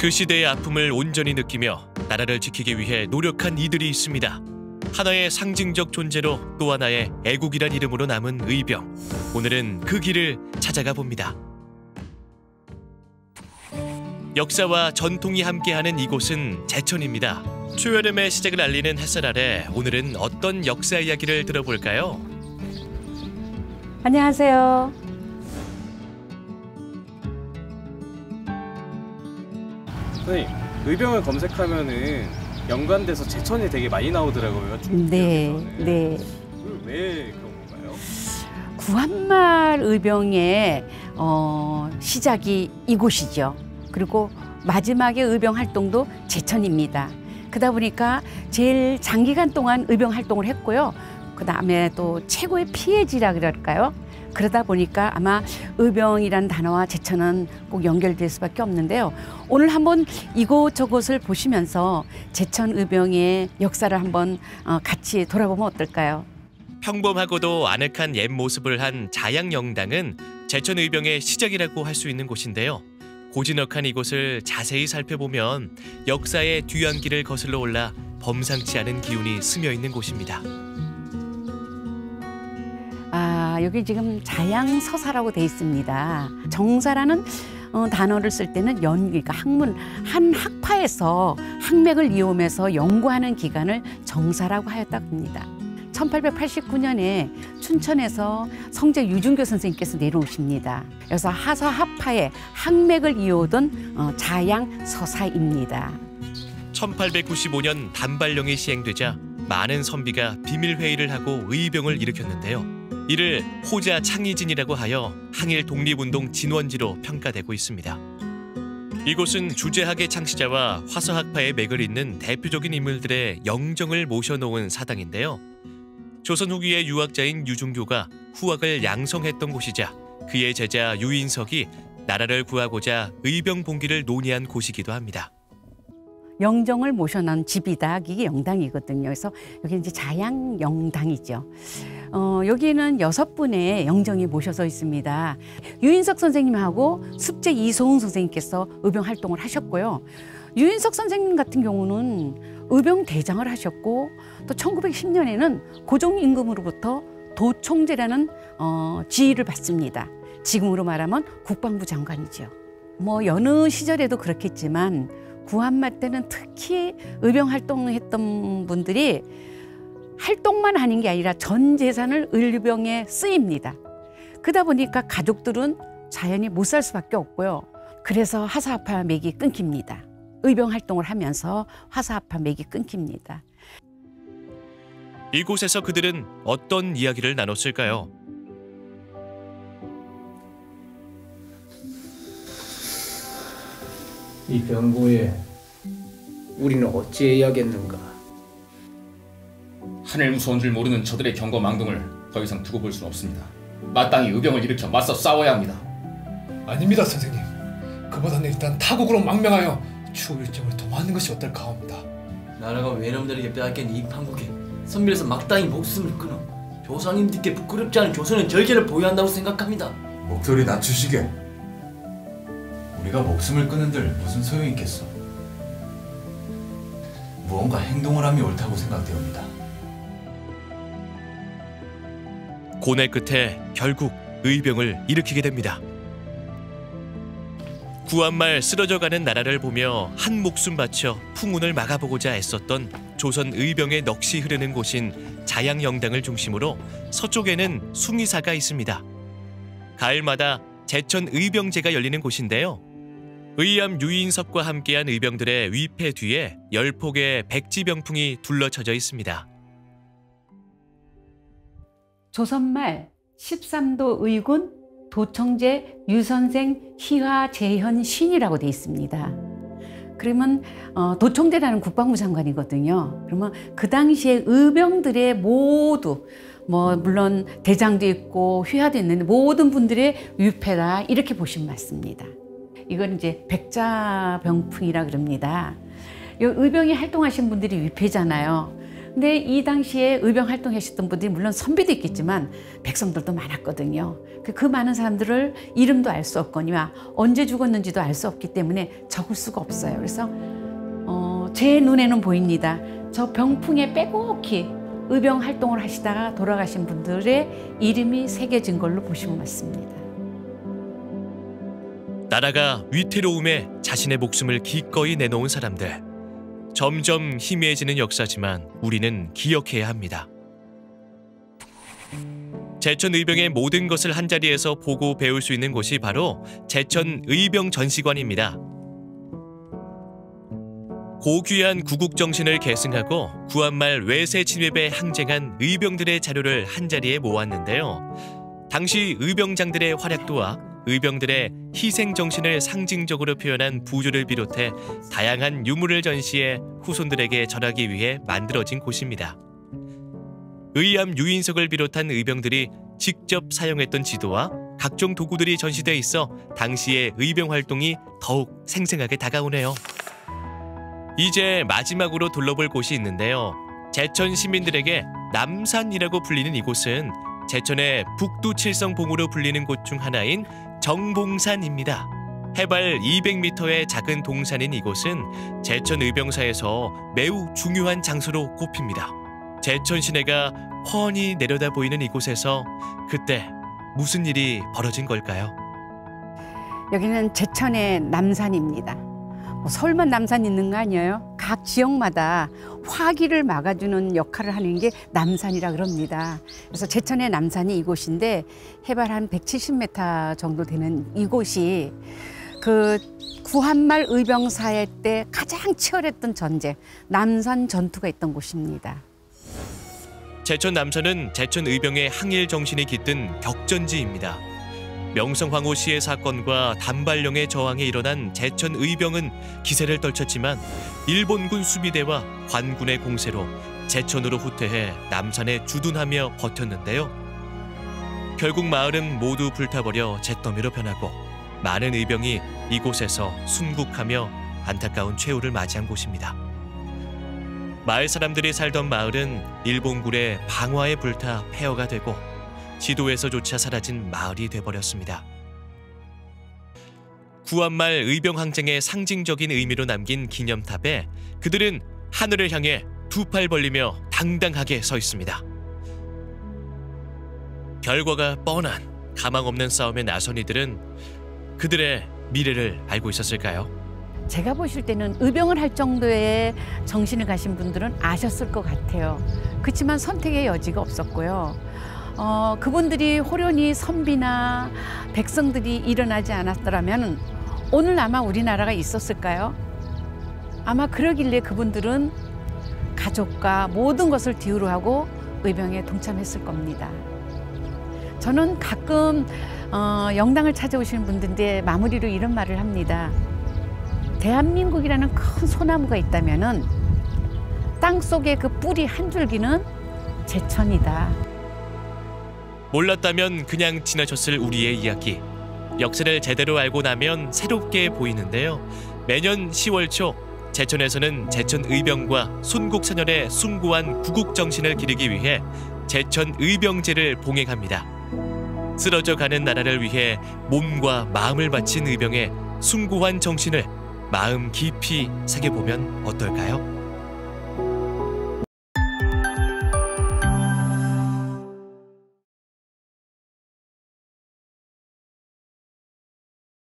그 시대의 아픔을 온전히 느끼며 나라를 지키기 위해 노력한 이들이 있습니다. 하나의 상징적 존재로 또 하나의 애국이란 이름으로 남은 의병. 오늘은 그 길을 찾아가 봅니다. 역사와 전통이 함께하는 이곳은 제천입니다. 초여름의 시작을 알리는 햇살 아래 오늘은 어떤 역사 이야기를 들어볼까요? 안녕하세요. 선생님 의병을 검색하면은 연관돼서 제천이 되게 많이 나오더라고요. 중국 네, 지역에서는. 네. 그왜 그런 건가요? 구한말 의병의 어, 시작이 이곳이죠. 그리고 마지막에 의병 활동도 제천입니다. 그러다 보니까 제일 장기간 동안 의병 활동을 했고요. 그 다음에 또 최고의 피해지라 그럴까요? 그러다 보니까 아마 의병이란 단어와 제천은 꼭 연결될 수밖에 없는데요. 오늘 한번 이곳저곳을 보시면서 제천 의병의 역사를 한번 어, 같이 돌아보면 어떨까요? 평범하고도 아늑한 옛 모습을 한 자양영당은 제천 의병의 시작이라고 할 수 있는 곳인데요. 고즈넉한 이곳을 자세히 살펴보면 역사의 뒤안길을 거슬러 올라 범상치 않은 기운이 스며 있는 곳입니다. 아, 여기 지금 자양서사라고 돼 있습니다. 정사라는 어, 단어를 쓸 때는 연, 그러니까 학문, 한 학파에서 학맥을 이용해서 연구하는 기간을 정사라고 하였다고 합니다. 1889년에 춘천에서 성제 유준교 선생님께서 내려오십니다. 여기서 하서 학파의 학맥을 이어오던 어, 자양 서사입니다. 1895년 단발령이 시행되자 많은 선비가 비밀 회의를 하고 의병을 일으켰는데요. 이를 호자 창의진이라고 하여 항일 독립운동 진원지로 평가되고 있습니다. 이곳은 주제학의 창시자와 화서학파의 맥을 잇는 대표적인 인물들의 영정을 모셔놓은 사당인데요. 조선 후기의 유학자인 유중교가 후학을 양성했던 곳이자 그의 제자 유인석이 나라를 구하고자 의병 봉기를 논의한 곳이기도 합니다. 영정을 모셔놓은 집이다. 이게 영당이거든요. 그래서 여기 이제 자양 영당이죠. 어, 여기는 여섯 분의 영정이 모셔서 있습니다. 유인석 선생님하고 숙제 이소흥 선생님께서 의병 활동을 하셨고요. 유인석 선생님 같은 경우는 의병 대장을 하셨고 또 1910년에는 고종 임금으로부터 도총재라는 어, 지위를 받습니다. 지금으로 말하면 국방부 장관이죠. 뭐 여느 시절에도 그렇겠지만 구한말 때는 특히 의병 활동했던 분들이 활동만 하는 게 아니라 전 재산을 의병에 쓰입니다. 그러다 보니까 가족들은 자연히 못 살 수밖에 없고요. 그래서 하사아파 맥이 끊깁니다. 의병 활동을 하면서 화사아파 맥이 끊깁니다. 이곳에서 그들은 어떤 이야기를 나눴을까요? 이 병고에 우리는 어찌해야겠는가? 하늘 무서운 줄 모르는 저들의 경거 망동을 더 이상 두고 볼 수는 없습니다. 마땅히 의병을 일으켜 맞서 싸워야 합니다. 아닙니다 선생님 그보다는 일단 타국으로 망명하여 추후 일정을 도모하는 것이 어떨까 합니다 나라가 외놈들에게 빼앗긴 이 판국에 선비에서 막당히 목숨을 끊어 조상님들께 부끄럽지 않은 조선의 절개를 보유한다고 생각합니다. 목소리 낮추시게. 우리가 목숨을 끊은들 무슨 소용이 있겠어? 무언가 행동을 함이 옳다고 생각되옵니다. 고뇌 끝에 결국 의병을 일으키게 됩니다. 구한말 쓰러져가는 나라를 보며 한 목숨 바쳐 풍운을 막아보고자 애썼던 조선 의병의 넋이 흐르는 곳인 자양영당을 중심으로 서쪽에는 숭이사가 있습니다. 가을마다 제천 의병제가 열리는 곳인데요. 의암 유인섭과 함께한 의병들의 위패 뒤에 열 폭의 백지병풍이 둘러쳐져 있습니다. 조선말 13도 의군 도청제 유선생 희화 재현 신이라고 돼 있습니다. 그러면 어, 도청제라는 국방부 장관이거든요. 그러면 그 당시에 의병들의 모두 뭐 물론 대장도 있고 휘하도 있는데 모든 분들의 위패다 이렇게 보시면 맞습니다. 이건 이제 백자병풍이라 그럽니다. 이 의병이 활동하신 분들이 위패잖아요. 근데 이 당시에 의병 활동하셨던 분들이 물론 선비도 있겠지만 백성들도 많았거든요. 그- 그 많은 사람들을 이름도 알 수 없거니와 언제 죽었는지도 알 수 없기 때문에 적을 수가 없어요. 그래서 어, 제 눈에는 보입니다. 저 병풍에 빼곡히 의병 활동을 하시다가 돌아가신 분들의 이름이 새겨진 걸로 보시면 맞습니다. 나라가 위태로움에 자신의 목숨을 기꺼이 내놓은 사람들. 점점 희미해지는 역사지만 우리는 기억해야 합니다. 제천 의병의 모든 것을 한자리에서 보고 배울 수 있는 곳이 바로 제천 의병 전시관입니다. 고귀한 구국 정신을 계승하고 구한말 외세 침입에 항쟁한 의병들의 자료를 한자리에 모았는데요. 당시 의병장들의 활약도와 의병들의 희생 정신을 상징적으로 표현한 부조를 비롯해 다양한 유물을 전시해 후손들에게 전하기 위해 만들어진 곳입니다. 의암 유인석을 비롯한 의병들이 직접 사용했던 지도와 각종 도구들이 전시돼 있어 당시의 의병 활동이 더욱 생생하게 다가오네요. 이제 마지막으로 둘러볼 곳이 있는데요. 제천 시민들에게 남산이라고 불리는 이곳은 제천의 북두 칠성봉으로 불리는 곳 중 하나인 정봉산입니다. 해발 200m의 작은 동산인 이곳은 제천 의병사에서 매우 중요한 장소로 꼽힙니다. 제천 시내가 훤히 내려다 보이는 이곳에서 그때 무슨 일이 벌어진 걸까요? 여기는 제천의 남산입니다. 뭐 서울만 남산 있는 거 아니에요? 각 지역마다 화기를 막아주는 역할을 하는 게 남산이라 그럽니다. 그래서 제천의 남산이 이곳인데 해발 한 170m 정도 되는 이곳이 그 구한말 의병사회 때 가장 치열했던 전쟁 남산 전투가 있던 곳입니다. 제천 남산은 제천 의병의 항일 정신이 깃든 격전지입니다. 명성황후 씨의 사건과 단발령의 저항에 일어난 제천 의병은 기세를 떨쳤지만 일본군 수비대와 관군의 공세로 제천으로 후퇴해 남산에 주둔하며 버텼는데요. 결국 마을은 모두 불타버려 잿더미로 변하고 많은 의병이 이곳에서 순국하며 안타까운 최후를 맞이한 곳입니다. 마을 사람들이 살던 마을은 일본군의 방화에 불타 폐허가 되고 지도에서조차 사라진 마을이 돼버렸습니다. 구한말 의병 항쟁의 상징적인 의미로 남긴 기념탑에 그들은 하늘을 향해 두 팔 벌리며 당당하게 서 있습니다. 결과가 뻔한 가망 없는 싸움에 나선 이들은 그들의 미래를 알고 있었을까요? 제가 보실 때는 의병을 할 정도의 정신을 가신 분들은 아셨을 것 같아요. 그렇지만 선택의 여지가 없었고요. 어, 그분들이 호련히 선비나 백성들이 일어나지 않았더라면 오늘 아마 우리나라가 있었을까요? 아마 그러길래 그분들은 가족과 모든 것을 뒤로 하고 의병에 동참했을 겁니다. 저는 가끔 어, 영당을 찾아오시는 분들인데 마무리로 이런 말을 합니다. 대한민국이라는 큰 소나무가 있다면은 땅 속에 그 뿌리 한 줄기는 제천이다. 몰랐다면 그냥 지나쳤을 우리의 이야기. 역사를 제대로 알고 나면 새롭게 보이는데요. 매년 10월 초 제천에서는 제천 의병과 순국선열의 숭고한 구국 정신을 기리기 위해 제천 의병제를 봉행합니다. 쓰러져 가는 나라를 위해 몸과 마음을 바친 의병의 숭고한 정신을 마음 깊이 새겨보면 어떨까요?